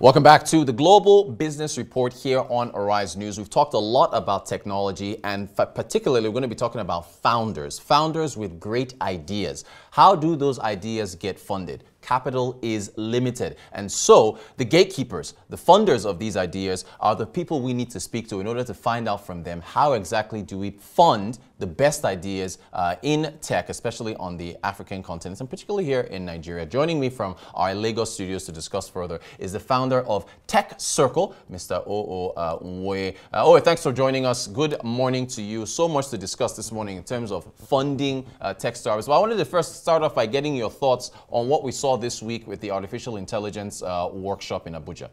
Welcome back to the Global Business Report here on Arise News. We've talked a lot about technology and particularly we're going to be talking about founders, founders with great ideas. How do those ideas get funded? Capital is limited. And so the gatekeepers, the funders of these ideas are the people we need to speak to in order to find out from them how exactly do we fund the best ideas uh, in tech, especially on the African continent and particularly here in Nigeria. Joining me from our Lagos studios to discuss further is the founder of TechCircle, Mr. Oo uh, Nwoye. Uh, oh, thanks for joining us. Good morning to you. So much to discuss this morning in terms of funding uh, tech startups. But I wanted to first start off by getting your thoughts on what we saw this week with the artificial intelligence uh, workshop in Abuja.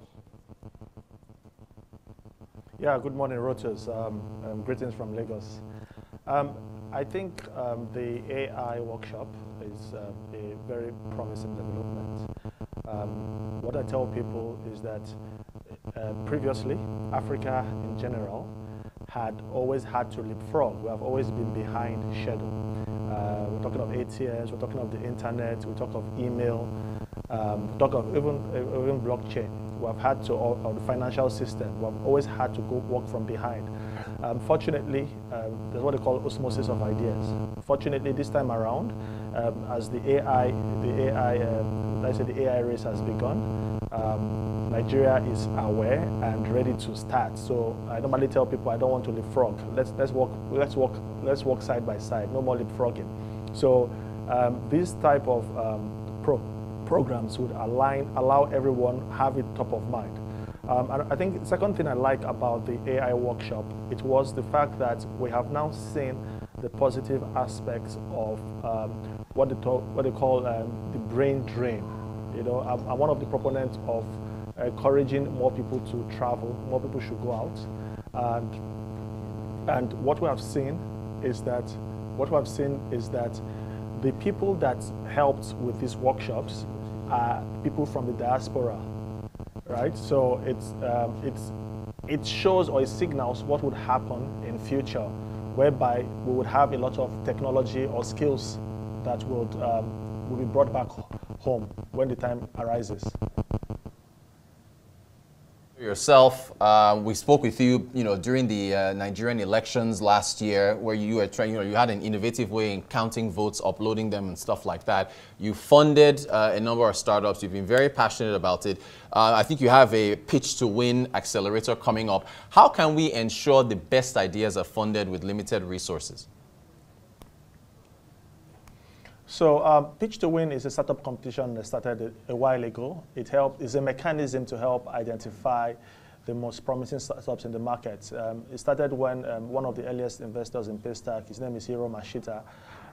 Yeah, good morning, Reuters. Um, um, greetings from Lagos. Um, I think um, the AI workshop is uh, a very promising development. Um, what I tell people is that uh, previously, Africa in general had always had to leapfrog. We have always been behind schedule. Uh, we're talking of ATS, we're talking of the internet, we talk of email, um, we talk of even, even blockchain. We have had to, or, or the financial system, we have always had to go work from behind. Um, fortunately, um, there's what they call osmosis of ideas. Fortunately, this time around, um, as the AI, the AI, um, let's say the AI race has begun, um, Nigeria is aware and ready to start. So I normally tell people I don't want to leapfrog. Let's let's walk let's walk let's walk side by side. No more leapfrogging. So um, this type of pro programs would align allow everyone have it top of mind. Um, and I think the second thing I like about the AI workshop, it was the fact that we have now seen the positive aspects of um, what, they talk, what they call um, the brain drain. You know, I'm, I'm, one of the proponents of encouraging more people to travel, more people should go out. And, and what we have seen is that, what we have seen is that the people that helped with these workshops are people from the diaspora right? So it's, um, it's, it shows or it signals what would happen in future, whereby we would have a lot of technology or skills that would, um, will be brought back home when the time arises yourself, uh, we spoke with you, you know, during the uh, Nigerian elections last year, where you were trying, you know, you had an innovative way in counting votes, uploading them, and stuff like that. You funded uh, a number of startups. You've been very passionate about it. Uh, I think you have a pitch to win accelerator coming up. How can we ensure the best ideas are funded with limited resources? So um, Pitch to Win is a startup competition that started a, a while ago. It helped, is a mechanism to help identify the most promising startups in the market. Um, it started when um, one of the earliest investors in Paystack, his name is Hiro Mashita,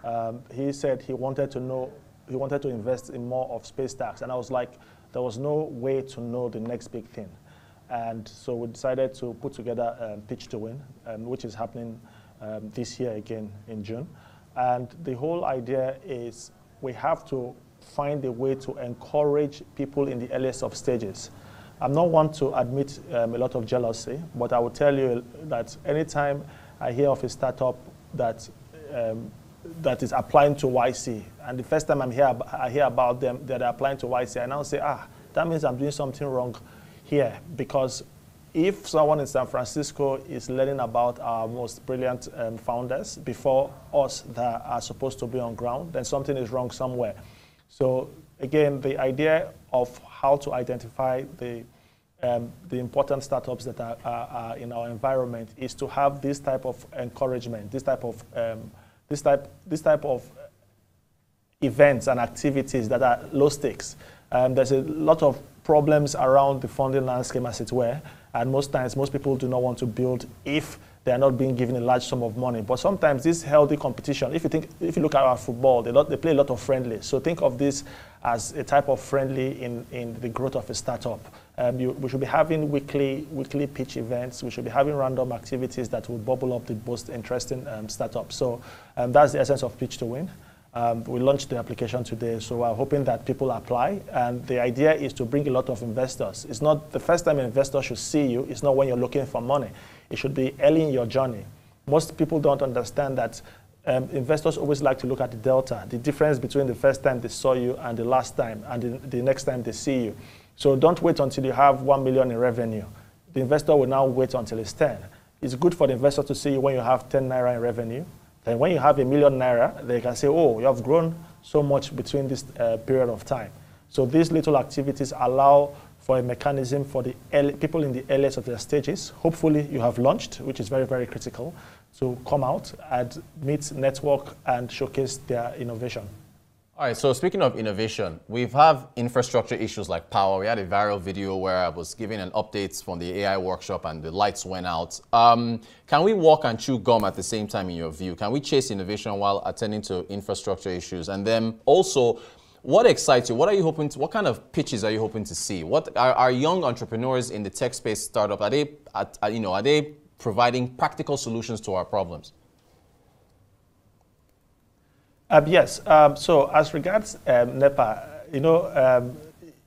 um, he said he wanted to know, he wanted to invest in more of Paystack. And I was like, there was no way to know the next big thing. And so we decided to put together um, Pitch to Win, um, which is happening um, this year again in June. And the whole idea is we have to find a way to encourage people in the earliest of stages. I'm not one to admit um, a lot of jealousy, but I will tell you that anytime I hear of a startup that um, that is applying to YC, and the first time I'm here, I hear about them that are applying to YC, I now say, ah, that means I'm doing something wrong here because if someone in San Francisco is learning about our most brilliant um, founders before us that are supposed to be on ground, then something is wrong somewhere. So again, the idea of how to identify the um, the important startups that are, are, are, in our environment is to have this type of encouragement, this type of um, this type this type of events and activities that are low stakes. Um, there's a lot of problems around the funding landscape, as it were. And most times, most people do not want to build if they are not being given a large sum of money. But sometimes this healthy competition, if you think, if you look at our football, they, lot, they play a lot of friendly. So think of this as a type of friendly in, in the growth of a startup. Um, you, we should be having weekly, weekly pitch events. We should be having random activities that will bubble up the most interesting um, startups. So um, that's the essence of Pitch to Win. Um, we launched the application today, so we're hoping that people apply. And the idea is to bring a lot of investors. It's not the first time an investor should see you. It's not when you're looking for money. It should be early in your journey. Most people don't understand that um, investors always like to look at the delta, the difference between the first time they saw you and the last time and the, the next time they see you. So don't wait until you have 1 million in revenue. The investor will now wait until it's 10. It's good for the investor to see when you have 10 naira in revenue. Then when you have a million naira, they can say, oh, you have grown so much between this uh, period of time. So these little activities allow for a mechanism for the early, people in the earliest of their stages. Hopefully you have launched, which is very, very critical, to come out and meet, network, and showcase their innovation. All right, so speaking of innovation, we've have infrastructure issues like power. We had a viral video where I was giving an update from the AI workshop and the lights went out. Um, can we walk and chew gum at the same time in your view? Can we chase innovation while attending to infrastructure issues? And then also, what excites you? What are you hoping to, what kind of pitches are you hoping to see? What are, are young entrepreneurs in the tech space startup, are they, you know, are they providing practical solutions to our problems? Um, yes. Um, so as regards um, NEPA, you know, um,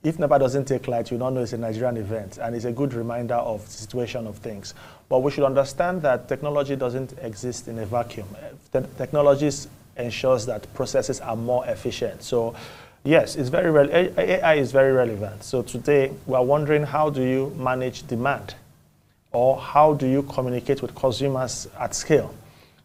if NEPA doesn't take light, you don't know it's a Nigerian event, and it's a good reminder of the situation of things. But we should understand that technology doesn't exist in a vacuum. Te technology ensures that processes are more efficient. So Yes, it's very AI is very relevant. So today we are wondering how do you manage demand, or how do you communicate with consumers at scale?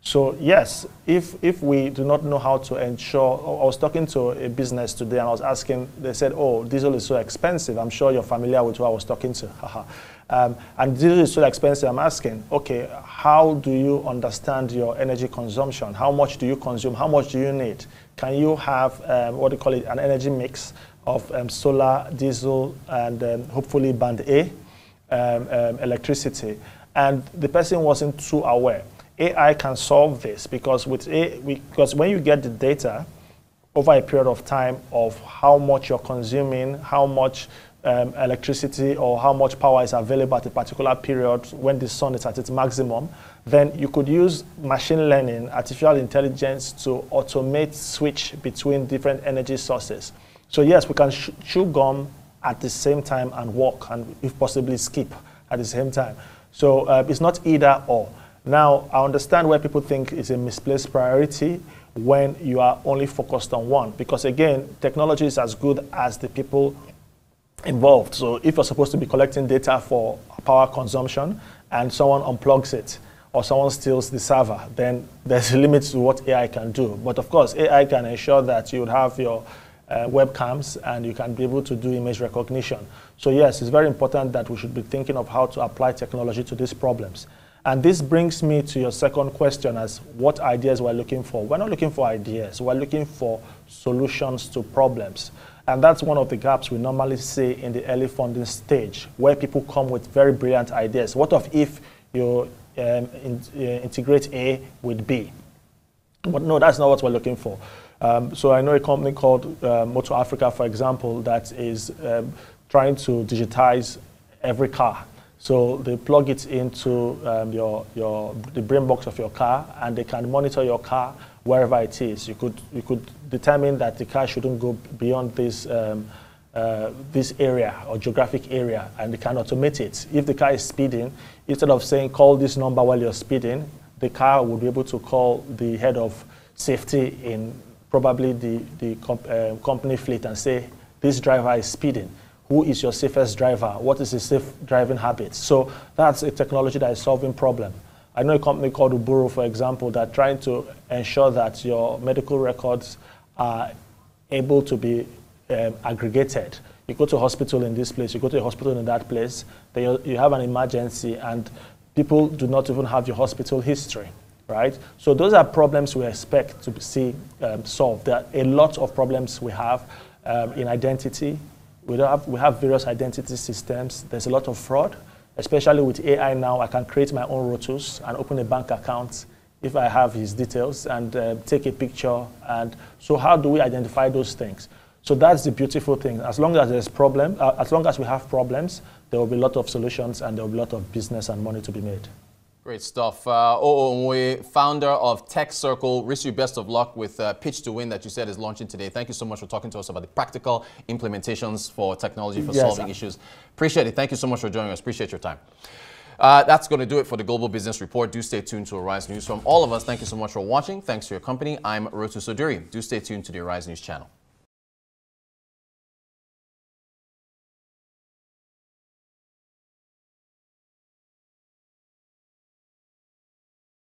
So yes, if if we do not know how to ensure, I was talking to a business today and I was asking, they said, oh, diesel is so expensive. I'm sure you're familiar with who I was talking to. um, and diesel is so expensive. I'm asking, okay, how do you understand your energy consumption? How much do you consume? How much do you need? can you have um, what do you call it, an energy mix of um, solar, diesel, and um, hopefully band A um, um, electricity? And the person wasn't too aware. AI can solve this because with A, because when you get the data over a period of time of how much you're consuming, how much um, electricity or how much power is available at a particular period when the sun is at its maximum, then you could use machine learning, artificial intelligence to automate switch between different energy sources. So yes, we can chew gum at the same time and walk and if possibly skip at the same time. So uh, it's not either or. Now, I understand where people think it's a misplaced priority when you are only focused on one. Because again, technology is as good as the people involved. So if you're supposed to be collecting data for power consumption and someone unplugs it, or someone steals the server, then there's limits to what AI can do. But of course, AI can ensure that you would have your uh, webcams and you can be able to do image recognition. So yes, it's very important that we should be thinking of how to apply technology to these problems. And this brings me to your second question as what ideas we're looking for. We're not looking for ideas, we're looking for solutions to problems. And that's one of the gaps we normally see in the early funding stage, where people come with very brilliant ideas. What of if you um, in, uh, integrate A with B. But no, that's not what we're looking for. Um, so I know a company called uh, Africa, for example, that is um, trying to digitize every car. So they plug it into um, your, your, the brain box of your car, and they can monitor your car wherever it is. You could, you could determine that the car shouldn't go beyond this um, uh, this area or geographic area and they can automate it. If the car is speeding, instead of saying call this number while you're speeding, the car will be able to call the head of safety in probably the, the comp uh, company fleet and say, this driver is speeding. Who is your safest driver? What is his safe driving habits? So that's a technology that is solving problem. I know a company called Uburu, for example, that trying to ensure that your medical records are able to be um, aggregated. You go to a hospital in this place, you go to a hospital in that place, you have an emergency and people do not even have your hospital history, right? So those are problems we expect to see um, solved. There are a lot of problems we have um, in identity. We, have, we have various identity systems. There's a lot of fraud, especially with AI now. I can create my own ROTUS and open a bank account if I have his details and uh, take a picture. And so how do we identify those things? So that's the beautiful thing. As long as there's problem, uh, as long as we have problems, there will be a lot of solutions and there will be a lot of business and money to be made. Great stuff. Uh, Onwe, founder of TechCircle, wish you best of luck with uh, Pitch to Win that you said is launching today. Thank you so much for talking to us about the practical implementations for technology for yes, solving sir. issues. Appreciate it. Thank you so much for joining us. Appreciate your time. Uh, that's going to do it for the Global Business Report. Do stay tuned to Arise News. From all of us, thank you so much for watching. Thanks for your company. I'm Rotu Soduri. Do stay tuned to the Arise News channel.